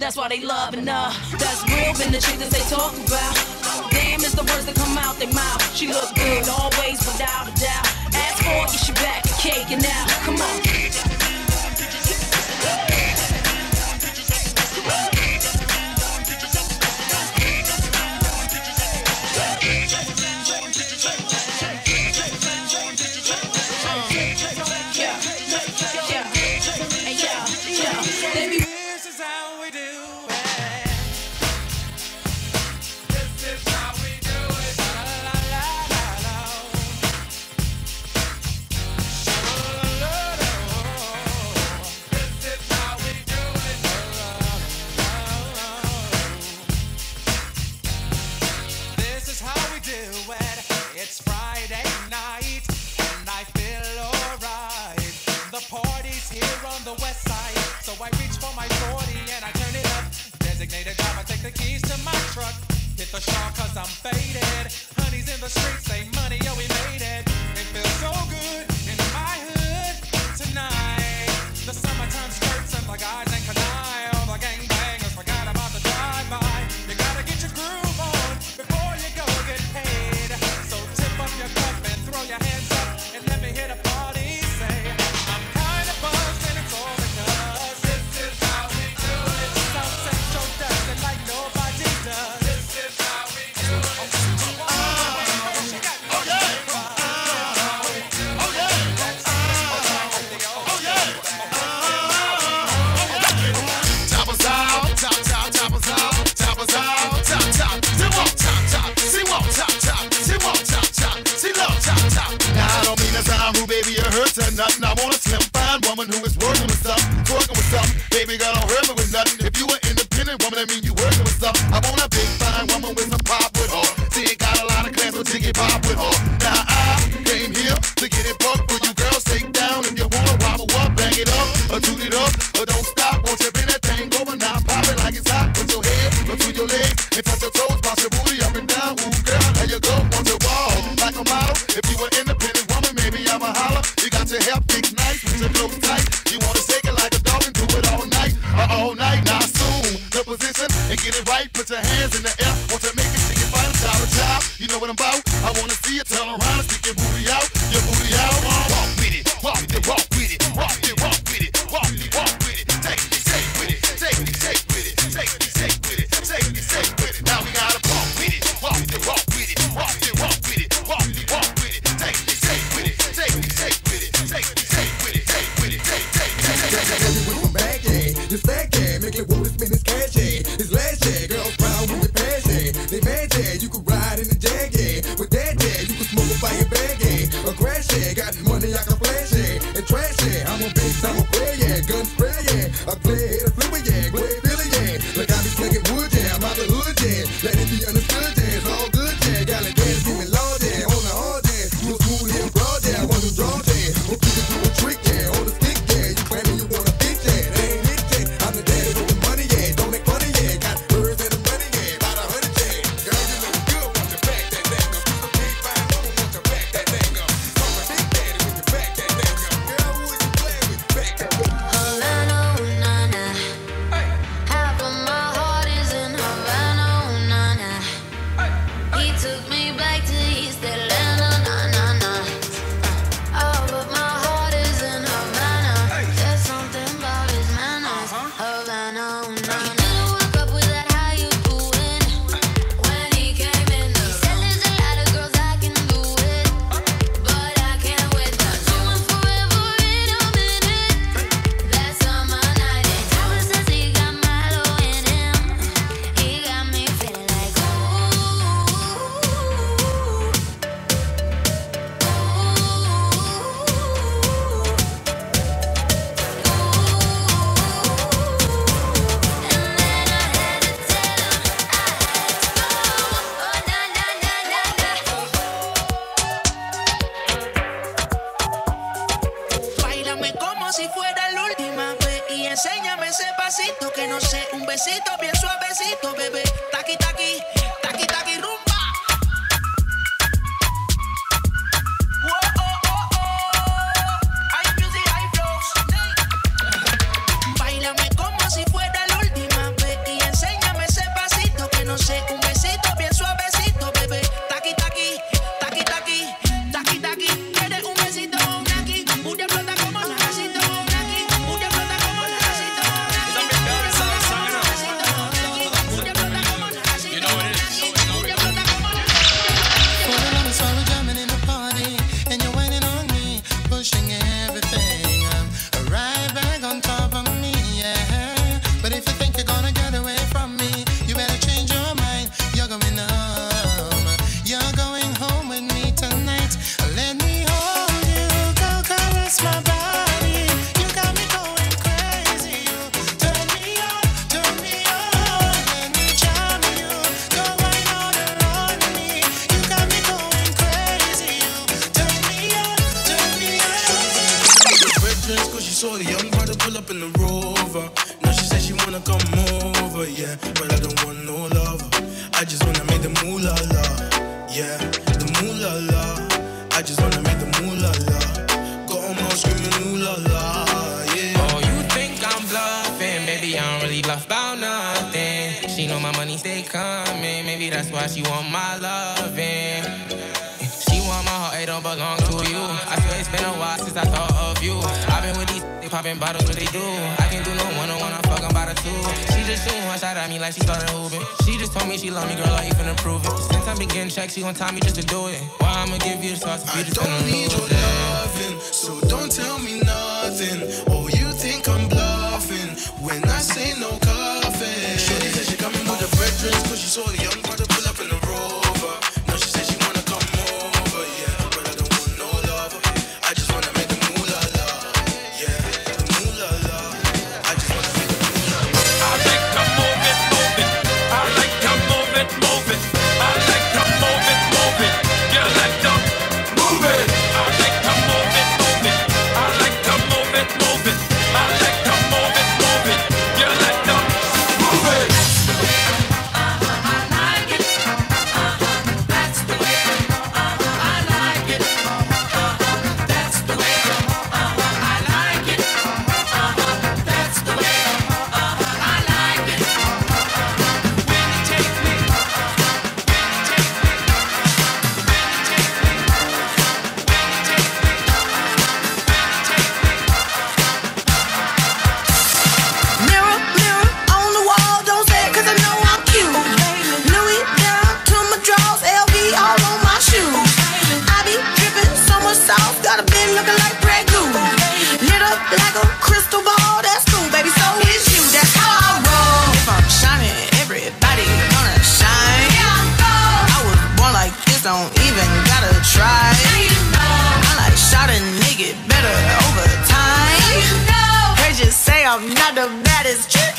That's why they loving her. That's real penetrations they talk about. Damn is the words that come out their mouth. She look good always without a doubt. Ask for it, she back Cake and now. Come on. the west side. So I reach for my 40 and I turn it up. Designated driver, take the keys to my truck. Hit the shawl cause I'm faded. Honey's in the streets, say money, yo, we made it. It feels so good in my hood tonight. The summertime skirts and the guys and canals. Who baby you hurt or nothing. I want a slim, fine woman who is working with stuff, working with stuff. Baby girl don't hurt me with nothing. If you an independent woman, that mean you working with stuff. I want a big fine woman with some pop with her. She ain't got a lot of class, but she it pop with her. Now I came here to get it buck for you girls. Take down if you wanna wobble up, bang it up, or toot it up, or don't stop. listen and get it right. Put your hands in the air. Want to make it, take it by the dollar job. You know what I'm about. I wanna see you Turn around and stick your booty out. Your booty out. Walk with it. Walk it. Walk with it. Walk it. Walk with it. Walk it. Walk money I can flash it and trash it. I'm a beast, I'm a player, gun sprayer, a player. Enséñame ese pasito que no sé, un besito bien suavecito, bebé. Taqui, taqui, taqui, taqui, rum. Up in the rover. Now she said she wanna come over, yeah. But I don't want no lover. I just wanna make the moolah la, yeah. The moolah la. I just wanna make the moolah la. Got 'em all screaming ooh yeah. Oh, you think I'm bluffing? Baby, I don't really bluff about nothing. She know my money stay coming. Maybe that's why she want my loving. She want my heart, it don't belong to you. I swear it's been a while since I thought of you. I've been with popping bottles, what they do. I can't do no one on one, I'm fucking by the two. She just shooting one shot at me like she started hooping. She just told me she love me, girl, I even approve it. Since I been getting checked, she gon' time me just to do it. Why I'ma give you the sauce you just don't need your loving, so don't tell me nothing. I'm not the baddest like.